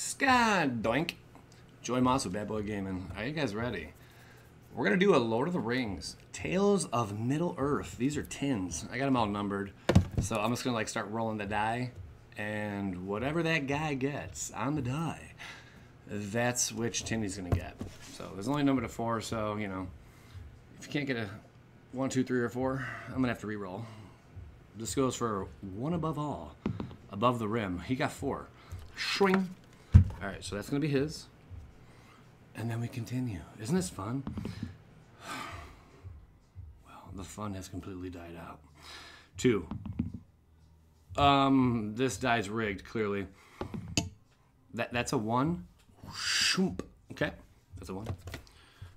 Scott Doink. Joey Moss with Bad Boy Gaming. Are you guys ready? We're gonna do a Lord of the Rings, Tales of Middle Earth. These are tins. I got them all numbered, so I'm just gonna like start rolling the die, and whatever that guy gets on the die, that's which tin he's gonna get. So there's only number to four, so you know, if you can't get a one, two, three, or four, I'm gonna have to re-roll. This goes for one above all, above the rim. He got four. Swing. All right, so that's gonna be his. And then we continue. Isn't this fun? Well, the fun has completely died out. Two. Um, this die's rigged, clearly. That that's a one. Okay, that's a one.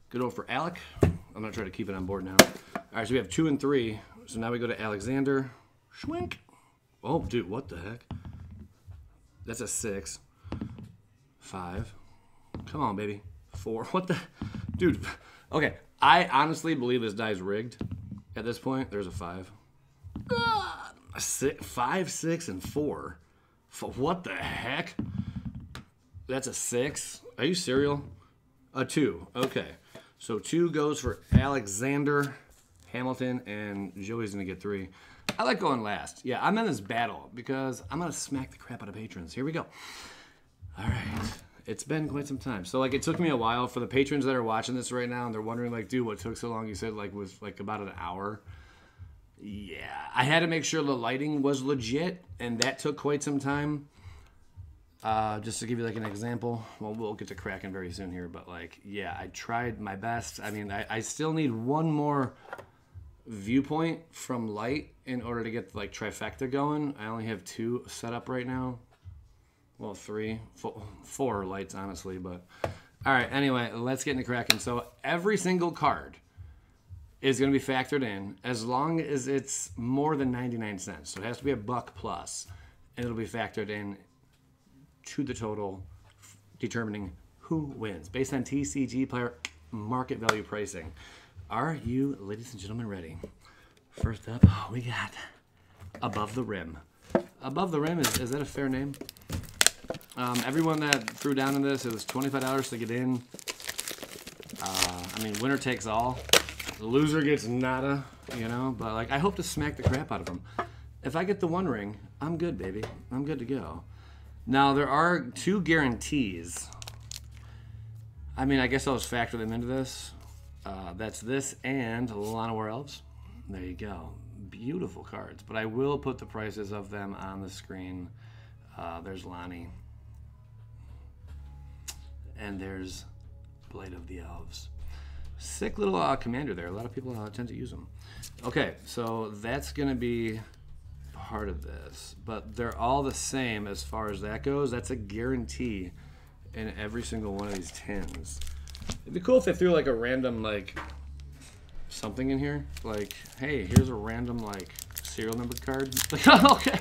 Good old for Alec. I'm gonna try to keep it on board now. All right, so we have two and three. So now we go to Alexander. Schwink. Oh, dude, what the heck? That's a six. Five. Come on, baby. Four. What the? Dude. Okay. I honestly believe this die's rigged. At this point, there's a five. Ah, six, five, six, and four. F- What the heck? That's a six. Are you serial? A two. Okay. So two goes for Alexander Hamilton, and Joey's gonna get three. I like going last. Yeah, I'm in this battle because I'm gonna smack the crap out of patrons. Here we go. All right. It's been quite some time. So like it took me a while for the patrons that are watching this right now and they're wondering like, dude, what took so long? You said like was like about an hour. Yeah. I had to make sure the lighting was legit and that took quite some time. Uh, just to give you like an example, well, we'll get to cracking very soon here, but like, yeah, I tried my best. I mean, I, I still need one more viewpoint from light in order to get like trifecta going. I only have two set up right now. Well, three, four, four lights, honestly, but all right. Anyway, let's get into cracking. So every single card is going to be factored in as long as it's more than 99 cents. So it has to be a buck plus, and it'll be factored in to the total, determining who wins based on TCG player market value pricing. Are you, ladies and gentlemen, ready? First up, we got Above the Rim. Above the Rim, is, is that a fair name? Um, everyone that threw down in this, it was $25 to get in. Uh, I mean, winner takes all. The loser gets nada, you know? But, like, I hope to smack the crap out of them. If I get the one ring, I'm good, baby. I'm good to go. Now, there are two guarantees. I mean, I guess I'll just factor them into this. Uh, that's this and Lana War Elves. There you go. Beautiful cards. But I will put the prices of them on the screen. Uh, there's Lonnie. And there's Blade of the Elves. Sick little uh, commander there. A lot of people uh, tend to use them. Okay, so that's going to be part of this. But they're all the same as far as that goes. That's a guarantee in every single one of these tins. It'd be cool if they threw like a random like something in here. Like, hey, here's a random like serial numbered card. Like, okay.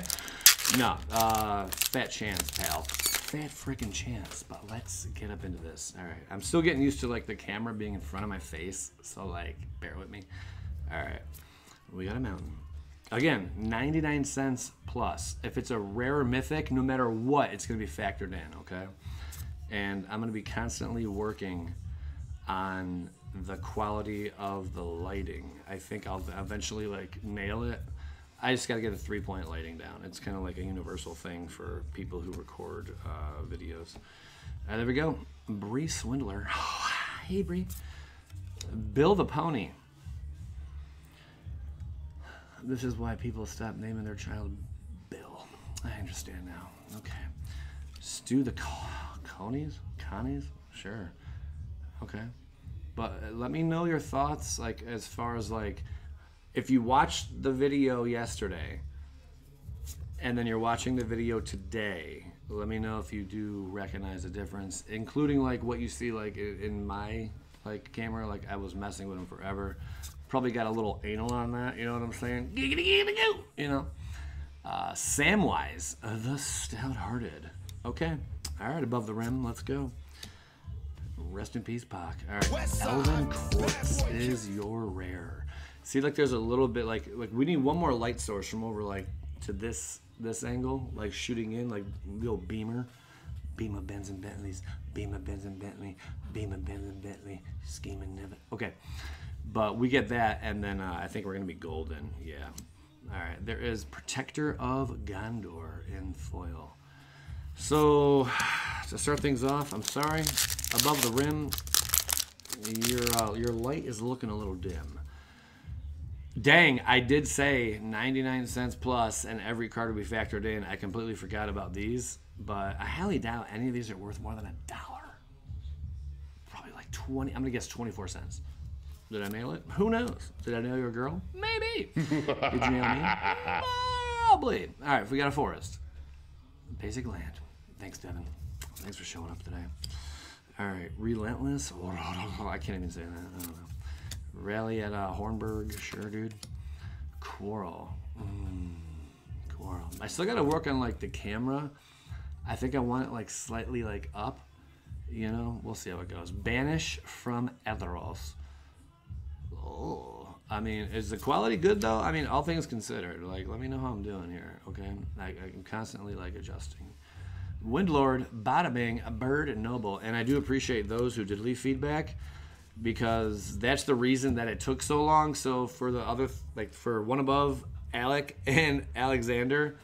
No, uh, fat chance, pal. Fat freaking chance. But let's get up into this. All right, I'm still getting used to like the camera being in front of my face, so like, bear with me. All right, we got a mountain. Again, 99 cents plus. If it's a rare mythic, no matter what, it's gonna be factored in. Okay, and I'm gonna be constantly working on the quality of the lighting. I think I'll eventually like nail it. I just got to get the three point lighting down. It's kind of like a universal thing for people who record uh, videos. Uh, there we go. Bree Swindler. hey, Bree. Bill the Pony. This is why people stop naming their child Bill. I understand now. Okay. Stu the Co- Conies? Connies? Sure. Okay. But uh, let me know your thoughts, like as far as like, if you watched the video yesterday, and then you're watching the video today. Let me know if you do recognize the difference, including like what you see like in my like camera. Like I was messing with them forever. Probably got a little anal on that. You know what I'm saying? Giggity, giggity, goo, You know. Uh, Samwise, the stout-hearted. Okay. All right, above the rim. Let's go. Rest in peace, Pac. All right, Quartz is your rare. See, like there's a little bit like like we need one more light source from over like to this this angle, like shooting in like little beamer. Beamer, Benz, and Bentleys. Beamer, Benz, and Bentley. Beamer, Benz, and Bentley. Scheming never. Okay. But we get that, and then uh, I think we're to be golden. Yeah. All right. There is Protector of Gondor in foil. So, to start things off, I'm sorry. Above the rim, your uh, your light is looking a little dim. Dang, I did say 99 cents plus, and every card will be factored in. I completely forgot about these, but I highly doubt any of these are worth more than a dollar. Probably like 20. I'm gonna guess 24 cents. Did I nail it? Who knows? Did I nail your girl? Maybe. Did you nail me? Probably. All right, if we got a forest. Basic land. Thanks, Devin. Thanks for showing up today. All right, relentless. I can't even say that. Rally at uh, Hornburg. Sure, dude. Quarrel. Mm, quarrel. I still got to work on like the camera. I think I want it like slightly like up. You know, we'll see how it goes. Banish from Edoras. Oh, I mean, is the quality good though? I mean, all things considered, like, let me know how I'm doing here, okay? I, I'm constantly like adjusting. Windlord, Bada Bing, Bird, and Noble, and I do appreciate those who did leave feedback because that's the reason that it took so long. So for the other, like for one above, Alec and Alexander,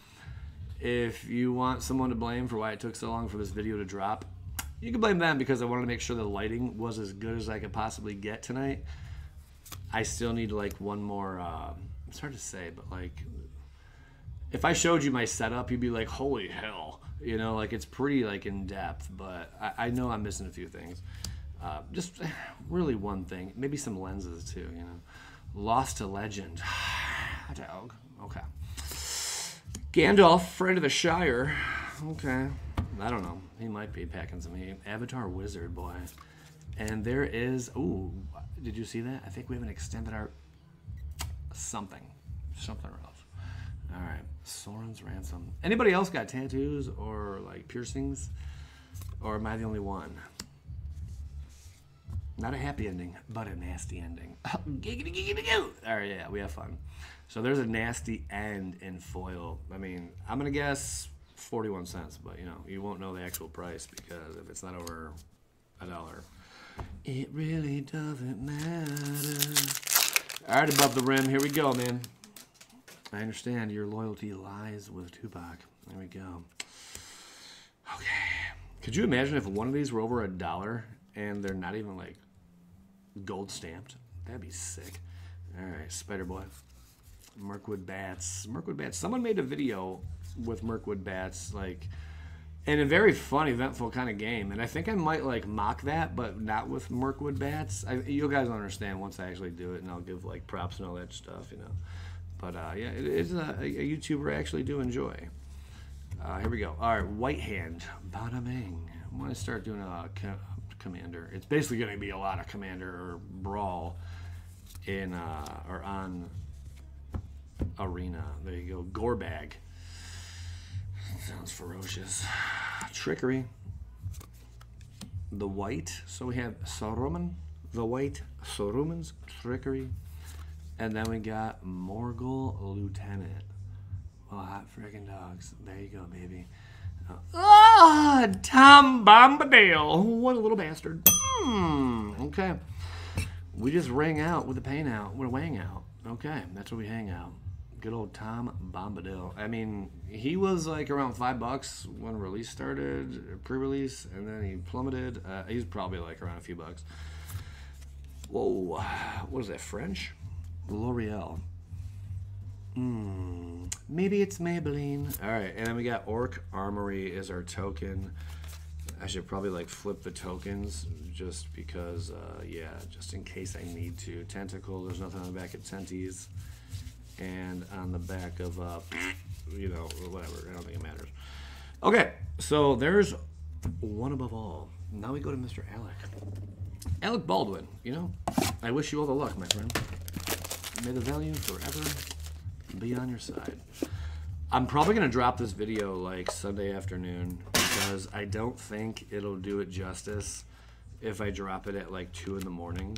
if you want someone to blame for why it took so long for this video to drop, you can blame them because I wanted to make sure the lighting was as good as I could possibly get tonight. I still need like one more. Uh, it's hard to say, but like, if I showed you my setup, you'd be like, "Holy hell!" You know, like it's pretty like in depth. But I, I know I'm missing a few things. Uh, just really one thing, maybe some lenses too. You know, Lost a Legend. Dog. Okay. Gandalf, friend of the Shire. Okay. I don't know. He might be packing some heat. Avatar Wizard, boy. And there is. Ooh, did you see that? I think we have an extended art. Something. Something else. All right. Sauron's Ransom. Anybody else got tattoos or like piercings? Or am I the only one? Not a happy ending, but a nasty ending. giggity, giggity, goo. All right, yeah, we have fun. So there's a nasty end in foil. I mean, I'm gonna guess 41 cents, but you know, you won't know the actual price because if it's not over a dollar, it really doesn't matter. All right, above the rim, here we go, man. I understand your loyalty lies with Tupac. There we go. Okay. Could you imagine if one of these were over a dollar and they're not even like gold stamped? That'd be sick. All right, Spider Boy. Mirkwood Bats. Mirkwood Bats. Someone made a video with Mirkwood Bats, like, and a very fun, eventful kind of game. And I think I might like mock that, but not with Mirkwood Bats. I, you guys understand once I actually do it, and I'll give like props and all that stuff, you know. But uh, yeah, it is a, a YouTuber I actually do enjoy. Uh, here we go. All right, White Hand, Bada Bing. I'm going to start doing a commander. It's basically going to be a lot of commander or brawl in uh, or on arena. There you go. Gorbag. Sounds ferocious. Trickery. The white. So we have Saruman, the white Saruman's trickery. And then we got Morgul Lieutenant. Well, hot friggin' dogs. There you go, baby. Ah, Tom Bombadil. What a little bastard. Hmm. Okay. We just rang out with a pain out. We're wang out. Okay, that's where we hang out. Good old Tom Bombadil. I mean, he was like around five bucks when release started, pre-release, and then he plummeted. Uh, he's probably like around a few bucks. Whoa, what is that? French? L'Oreal. Hmm. Maybe it's Maybelline. All right, and then we got Orc Armory is our token. I should probably like flip the tokens just because, uh, yeah, just in case I need to. Tentacle, there's nothing on the back of Tenties. And on the back of, uh, you know, whatever. I don't think it matters. Okay, so there's one above all. Now we go to Mr. Alec. Alec Baldwin, you know, I wish you all the luck, my friend. May the value forever be on your side. I'm probably going to drop this video like Sunday afternoon because I don't think it'll do it justice if I drop it at like 2 in the morning.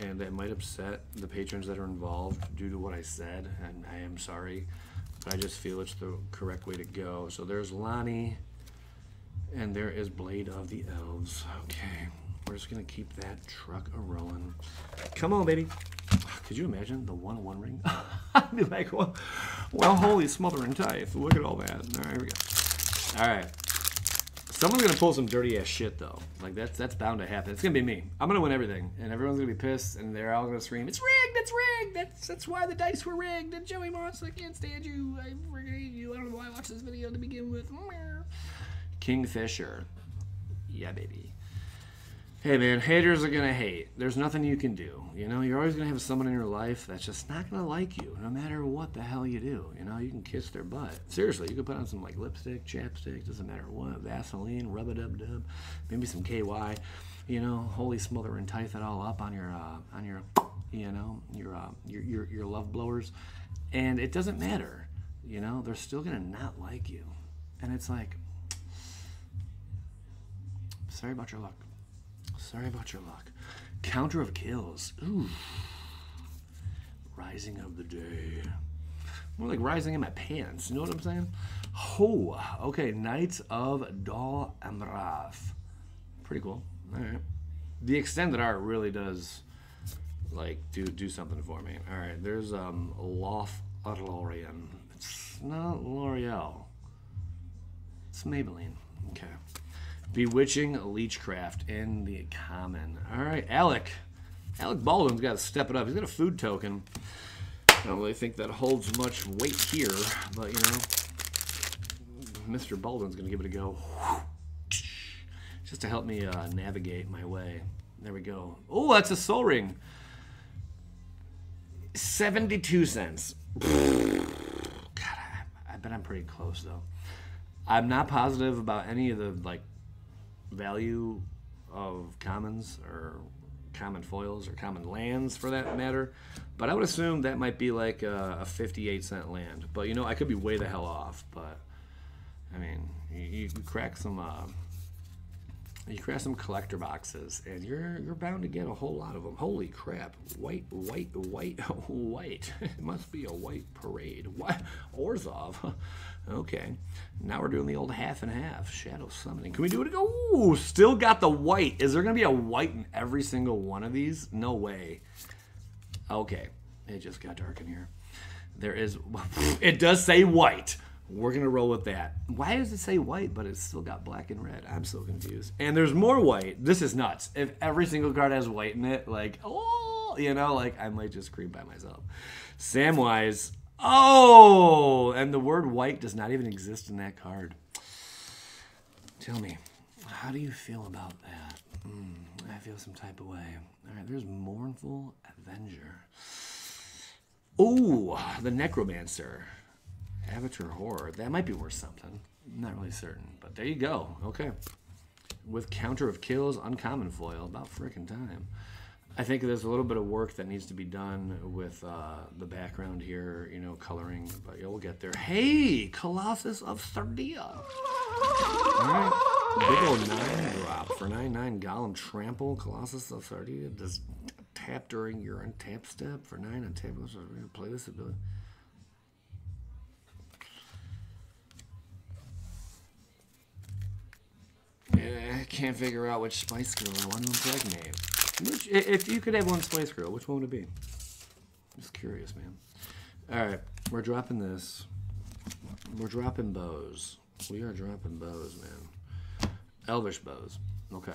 And that might upset the patrons that are involved due to what I said. And I am sorry. But I just feel it's the correct way to go. So there's Lonnie. And there is Blade of the Elves. Okay. We're just going to keep that truck a rolling. Come on, baby. Could you imagine the one one ring? I'd be like, well, well, holy smothering tithe. Look at all that. All right, here we go. All right. Someone's gonna pull some dirty ass shit though. Like that's that's bound to happen. It's gonna be me. I'm gonna win everything, and everyone's gonna be pissed, and they're all gonna scream, "It's rigged! It's rigged! That's that's why the dice were rigged." And Joey Moss, I can't stand you. I forget you. I don't know why I watched this video to begin with. Kingfisher, yeah, baby. Hey man, haters are gonna hate. There's nothing you can do. You know, you're always gonna have someone in your life that's just not gonna like you, no matter what the hell you do. You know, you can kiss their butt. Seriously, you can put on some like lipstick, chapstick, doesn't matter what, Vaseline, rub a dub dub, maybe some KY. You know, holy smother and tithe it all up on your uh, on your, you know, your uh, your your your love blowers, and it doesn't matter. You know, they're still gonna not like you, and it's like, sorry about your luck. Sorry about your luck. Counter of kills. Ooh. Rising of the day. More like rising in my pants. You know what I'm saying? Oh, okay. Knights of Dol Amroth. Pretty cool. All right. The extended art really does like do do something for me. All right. There's um Loth Lorien. It's not L'Oreal. It's Maybelline. Okay. Bewitching Leechcraft in the common. All right, Alec. Alec Baldwin's got to step it up. He's got a food token. I don't really think that holds much weight here, but you know, Mr. Baldwin's going to give it a go. Just to help me uh, navigate my way. There we go. Oh, that's a soul ring. 72 cents. God, I, I bet I'm pretty close though. I'm not positive about any of the like value of commons or common foils or common lands for that matter. But I would assume that might be like a, a 58 cent land. But you know, I could be way the hell off. But I mean, you, you crack some. Uh, you crack some collector boxes, and you're you're bound to get a whole lot of them. Holy crap! White, white, white, white. it must be a white parade. What? Orzhov. okay. Now we're doing the old half and half. Shadow summoning. Can we do it? Ooh, still got the white. Is there gonna be a white in every single one of these? No way. Okay. It just got dark in here. There is. It does say white. We're gonna roll with that. Why does it say white, but it's still got black and red? I'm so confused. And there's more white. This is nuts. If every single card has white in it, like oh, you know, like I might just scream by myself. Samwise. Oh, and the word white does not even exist in that card. Tell me, how do you feel about that? Mm, I feel some type of way. All right, there's mournful avenger. Oh, the necromancer. Avatar horror. That might be worth something. I'm not really certain, but there you go. Okay. With counter of kills, uncommon foil. About freaking time. I think there's a little bit of work that needs to be done with uh, the background here, you know, coloring, but we'll get there. Hey, Colossus of Sardia. All right. Big old nine drop for 9 9 Golem Trample. Colossus of Sardia does tap during your untap step for 9 untap. Play this ability. I can't figure out which Spice Girl I want to impregnate. Which, if you could have one Spice Girl, which one would it be? Just curious, man. All right, we're dropping this. We're dropping bows. We are dropping bows, man. Elvish bows. Okay.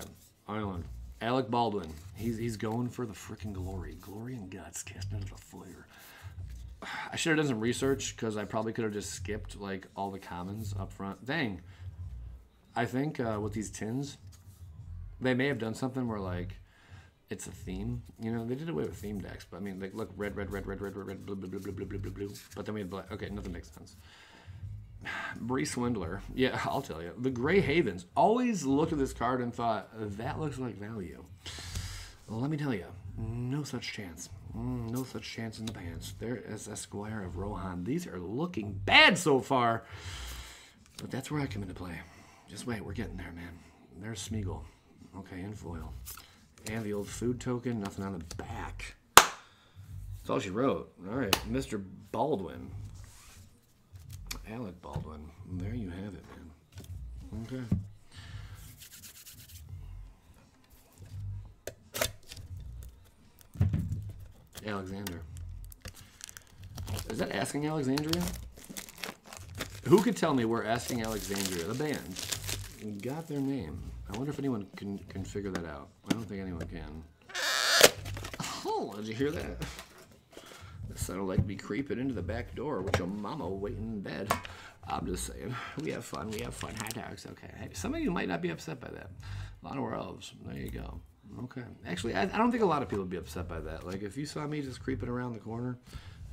Island. Alec Baldwin. He's he's going for the freaking glory. Glory and guts casting into the fire. I should have done some research because I probably could have just skipped like all the commons up front. Dang. I think uh, with these tins, they may have done something where like it's a theme. You know, they did away with theme decks, but I mean, like look, red, red, red, red, red, red, red, blue, blue, blue, blue, blue, blue, blue, blue. But then we had black. Okay, nothing makes sense. Bree Swindler. Yeah, I'll tell you. The Grey Havens. Always looked at this card and thought that looks like value. Let me tell you, no such chance. Mm, no such chance in the pants. There is Esquire of Rohan. These are looking bad so far, but that's where I come into play. Just wait, we're getting there, man. There's Smeagol. Okay, in foil. And the old food token, nothing on the back. That's all she wrote. All right, Mr. Baldwin. Alec Baldwin. There you have it, man. Okay. Alexander. Is that Asking Alexandria? Who could tell me where Asking Alexandria, the band, got their name? I wonder if anyone can, can figure that out. I don't think anyone can. Oh, did you hear that? That sounded like me creeping into the back door with your mama waiting in bed. I'm just saying, we have fun, we have fun. Hot dogs, okay. Hey, some of you might not be upset by that. A lot of elves. There you go. Okay. Actually, I, I don't think a lot of people would be upset by that. Like, if you saw me just creeping around the corner,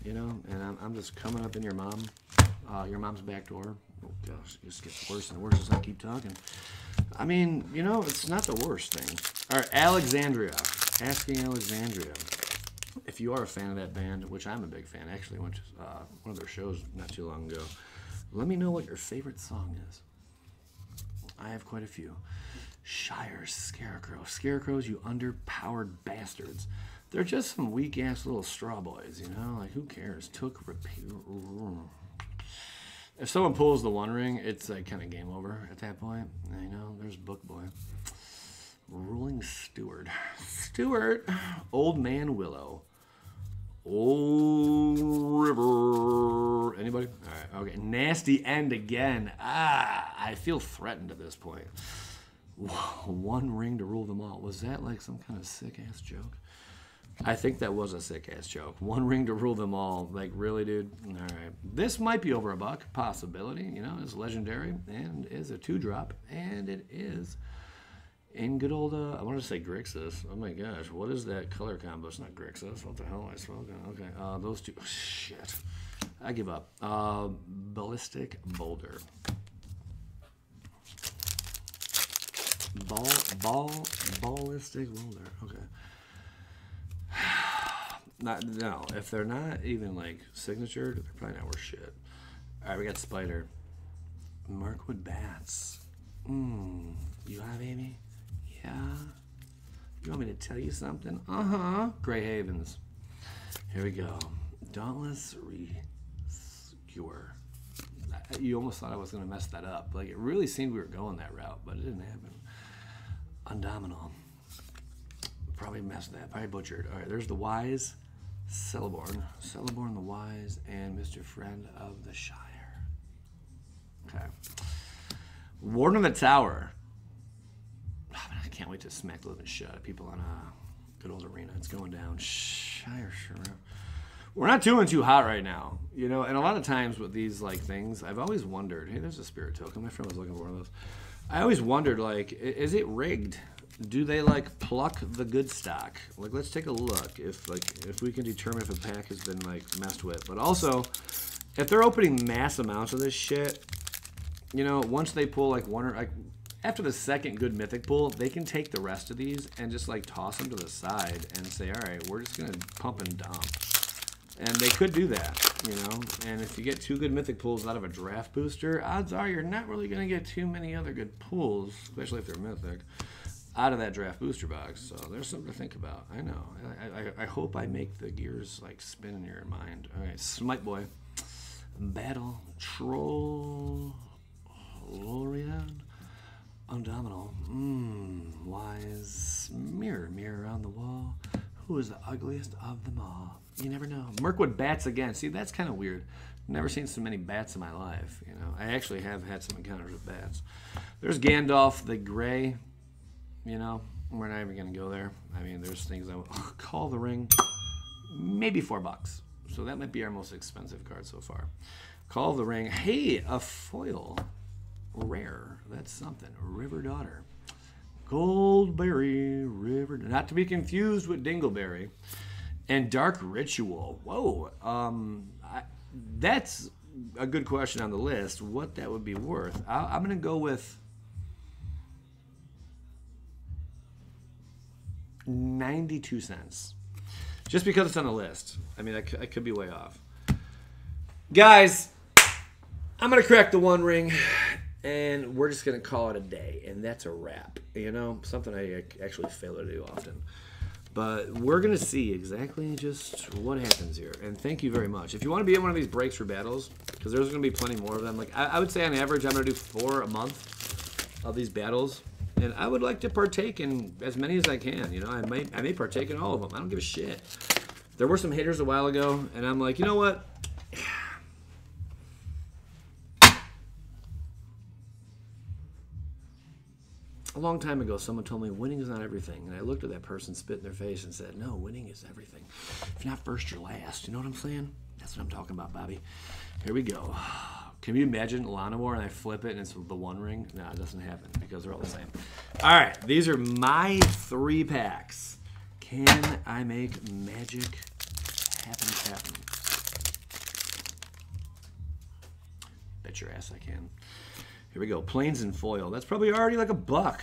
you know, and I'm, I'm just coming up in your mom, uh, your mom's back door. Oh gosh, it just gets worse and worse as I keep talking. I mean, you know, it's not the worst thing. All right, Alexandria. Asking Alexandria. If you are a fan of that band, which I'm a big fan, actually went to uh, one of their shows not too long ago. Let me know what your favorite song is. I have quite a few. Shire Scarecrow. Scarecrows, you underpowered bastards. They're just some weak ass little straw boys, you know? Like, who cares? Took repair. If someone pulls the one ring, it's like kind of game over at that point. I know, there's Book Boy. Ruling Steward. Stewart. Old Man Willow. Old River. Anybody? All right. Okay. Nasty End again. Ah, I feel threatened at this point. One ring to rule them all. Was that like some kind of sick ass joke? I think that was a sick ass joke. One ring to rule them all. Like, really, dude? All right. This might be over a buck. Possibility. You know, it's legendary and is a two drop. And it is in good old, uh, I want to say Grixis. Oh my gosh, what is that color combo? It's not Grixis. What the hell am I smoking? Okay, uh, those two. Shit. I give up. Uh, Ballistic Boulder. Ball, ball, ballistic boulder. Okay. Not no. If they're not even like signatured, they're probably not worth shit. All right, we got spider. Mirkwood bats. Mmm. You have Amy? Yeah. You want me to tell you something? Uh huh. Grey Havens. Here we go. Dauntless Rescuer. You almost thought I was going to mess that up. Like, it really seemed we were going that route, but it didn't happen. Undominal. Probably messed that. Probably butchered. All right, there's the Wise. Celeborn. Celeborn the Wise and Mr. Friend of the Shire. Okay. Warden of the Tower. Oh, I can't wait to smack the living shit out of people on a good old arena. It's going down. Shire Shirriff. We're not doing too hot right now, you know. And a lot of times with these like things, I've always wondered. Hey, there's a spirit token. My friend was looking for one of those. I always wondered, like, is it rigged? Do they like pluck the good stock? Like, let's take a look if like if we can determine if a pack has been like messed with. But also, if they're opening mass amounts of this shit, you know, once they pull like one or like after the second good mythic pull, they can take the rest of these and just like toss them to the side and say, all right, we're just gonna pump and dump. And they could do that, you know. And if you get two good mythic pulls out of a draft booster, odds are you're not really gonna get too many other good pulls, especially if they're mythic, out of that draft booster box. So there's something to think about. I know. I, I, I hope I make the gears like spin in your mind. All right, Smite Boy, Battle Troll. Lorian. Undominal. Mmm. Wise. Mirror, mirror on the wall. Who is the ugliest of them all? You never know. Mirkwood bats again. See, that's kind of weird. Never seen so many bats in my life. You know, I actually have had some encounters with bats. There's Gandalf the Gray. You know, we're not even gonna go there. I mean, there's things I would call the ring. Maybe four bucks. So that might be our most expensive card so far. Call the Ring. Hey, a foil. Rare. That's something. River Daughter. Goldberry River. Not to be confused with Dingleberry. And Dark Ritual. Whoa. Um, I, that's a good question on the list. What that would be worth. I, I'm to go with 92 cents. Just because it's on the list. I mean, I could, I could be way off. Guys, I'm gonna crack the one ring, and we're just gonna call it a day, and that's a wrap. You know, something I actually fail to do often. But we're gonna see exactly just what happens here. And thank you very much. If you want to be in one of these breaks for battles, because there's gonna be plenty more of them. Like I, I would say on average, I'm gonna do four a month of these battles. And I would like to partake in as many as I can. You know, I might I may partake in all of them. I don't give a shit. There were some haters a while ago, and I'm like, you know what? A long time ago, someone told me winning is not everything, and I looked at that person, spit in their face, and said, "No, winning is everything. If you're not first, you're last." You know what I'm saying? That's what I'm talking about, Bobby. Here we go. Can you imagine Lana War and I flip it and it's the one ring? No, it doesn't happen because they're all the same. All right, these are my three packs. Can I make magic happen happen? Bet your ass I can. Here we go. Planes and foil. That's probably already like a buck.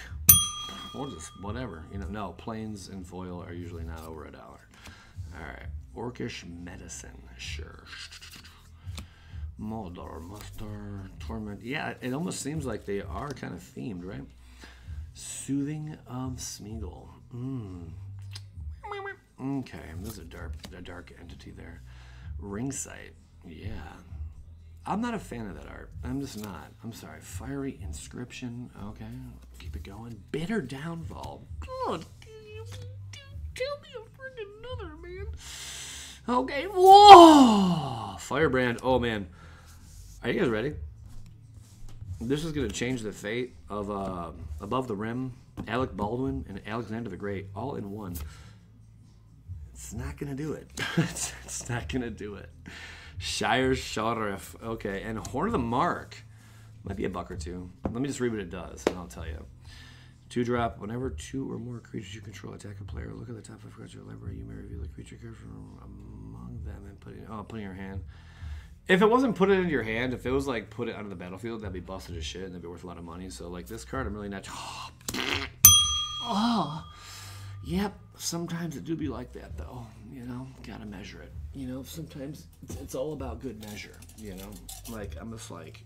Or just whatever. You know, no, planes and foil are usually not over a dollar. All right. Orcish medicine. Sure. Moldar, Mustar, Torment. Yeah, it almost seems like they are kind of themed, right? Soothing of Smeagol. Mm. Okay, there's a dark, a dark entity there. Ring sight. Yeah. I'm not a fan of that art. I'm just not. I'm sorry. Fiery inscription. Okay, keep it going. Bitter downfall. God, tell me a another, man. Okay. Whoa! Firebrand. Oh man. Are you guys ready? This is going to change the fate of uh, Above the Rim, Alec Baldwin, and Alexander the Great all in one. It's not going to do it. it's, it's not going to do it. Shire Shirriff. Okay, and Horn of the Mark. Might be a buck or two. Let me just read what it does, and I'll tell you. Two drop. Whenever two or more creatures you control attack a player, look at the top of your library. You may reveal a creature card from among them and put it. Oh, put in your hand. If it wasn't put it in your hand, if it was like put it onto the battlefield, that'd be busted as shit and that'd be worth a lot of money. So like this card, I'm really not. Oh, yep. Sometimes it do be like that though. You know, gotta measure it. You know, sometimes it's, it's all about good measure. You know, like I'm just like.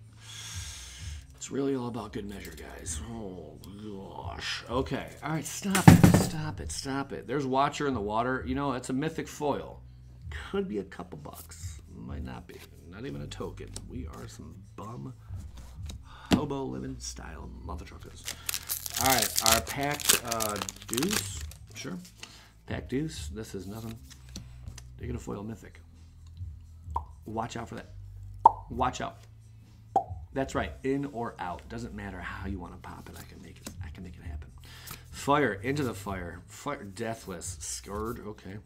It's really all about good measure, guys. Oh gosh. Okay. All right. Stop it. Stop it. Stop it. There's Watcher in the water. You know, it's a mythic foil. Could be a couple bucks. Might not be. Not even a token. We are some bum hobo living style mother truckers. All right. Our pack uh, deuce. Sure. Pack deuce. This is nothing. They're gonna foil mythic. Watch out for that. Watch out. That's right, in or out. Doesn't matter how you want to pop it. I can make it. I can make it happen. Fire into the fire. Fire. Deathless. Scared. Okay.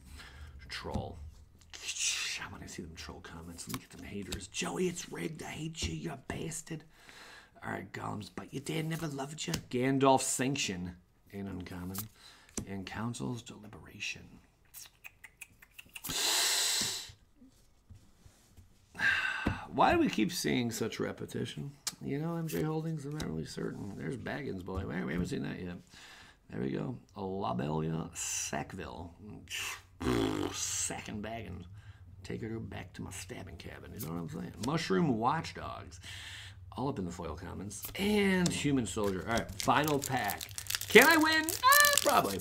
Troll. I want to see them troll comments. Look at them haters. Joey, it's rigged. I hate you. You're a bastard. All right, golems, but your dad never loved you. Gandalf sanction. Ain't uncommon. And council's deliberation. Why do we keep seeing such repetition? You know, MJ Holdings, I'm not really certain. There's Baggins, boy. We haven't seen that yet. There we go. Lobelia Sackville. Second Baggins. Take her back to my stabbing cabin. You know what I'm saying? Mushroom Watchdogs. All up in the foil commons. And Human Soldier. All right, final pack. Can I win? Ah, probably.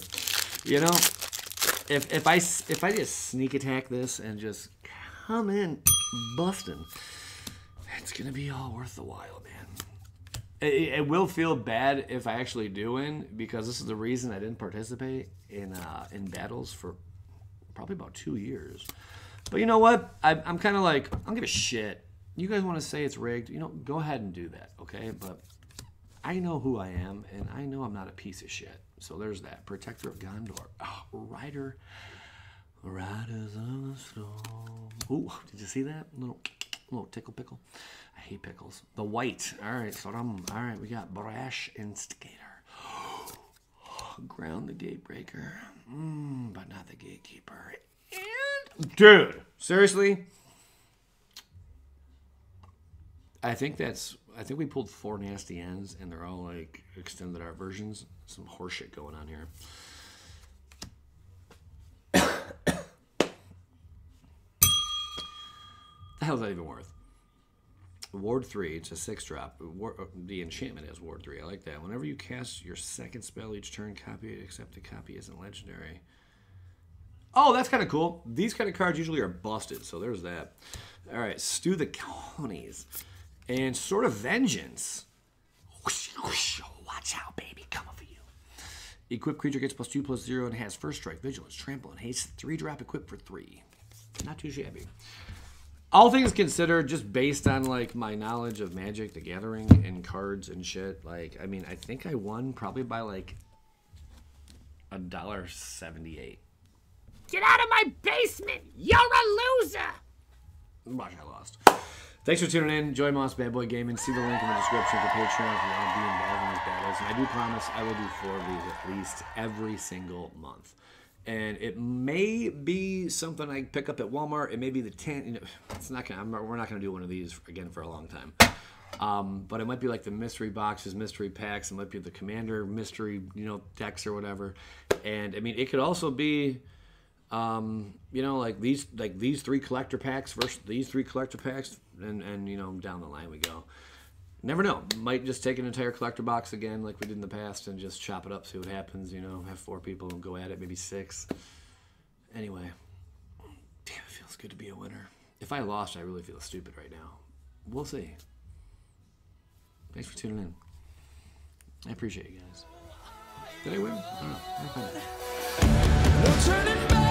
You know, if if I if I just sneak attack this and just come in busting, it's gonna be all worth the while, man. It, it, will feel bad if I actually do win because this is the reason I didn't participate in uh, in battles for probably about two years. But you know what? I, I'm kind of like I don't give a shit. You guys want to say it's rigged? You know, go ahead and do that, okay? But I know who I am, and I know I'm not a piece of shit. So there's that. Protector of Gondor. Oh, Rider. Riders on the storm. Ooh, did you see that? Little, little tickle pickle. I hate pickles. The white. All right, so I'm. All right, we got brash instigator. Grond the gatebreaker, mm, but not the gatekeeper. And dude, seriously, I think that's. I think we pulled four nasty ends, and they're all like extended our versions. Some horseshit going on here. the hell's that even worth? Ward 3, it's a 6 drop. Uh, the enchantment has Ward 3. I like that. Whenever you cast your second spell each turn, copy it, except the copy isn't legendary. Oh, that's kind of cool. These kind of cards usually are busted, so there's that. All right, Stew the Coneys. And Sword of Vengeance. Watch out, baby, coming for you. Equip creature gets plus two plus zero and has first strike, vigilance, trample, and haste. Three drop equip for three. Not too shabby. All things considered, just based on like my knowledge of Magic the Gathering and cards and shit, like I mean, I think I won probably by like a dollar seventy-eight. Get out of my basement! You're a loser! Watch, I lost. Thanks for tuning in. Joey Moss Bad Boy Gaming. See the link in the description for Patreon if you want to be involved in these battles. And I do promise I will do four of these at least every single month. And it may be something I pick up at Walmart. It may be the ten. You know, it's not gonna. I'm we're not gonna do one of these again for a long time. Um, but it might be like the mystery boxes, mystery packs. It might be the commander mystery, you know, decks or whatever. And I mean, it could also be um, you know, like these like these three collector packs versus these three collector packs, and and you know down the line we go. Never know. Might just take an entire collector box again, like we did in the past, and just chop it up, see what happens. You know, have four people go at it, maybe six. Anyway, damn, it feels good to be a winner. If I lost, I really feel stupid right now. We'll see. Thanks for tuning in. I appreciate you guys. Did I win? I don't know. No turning back.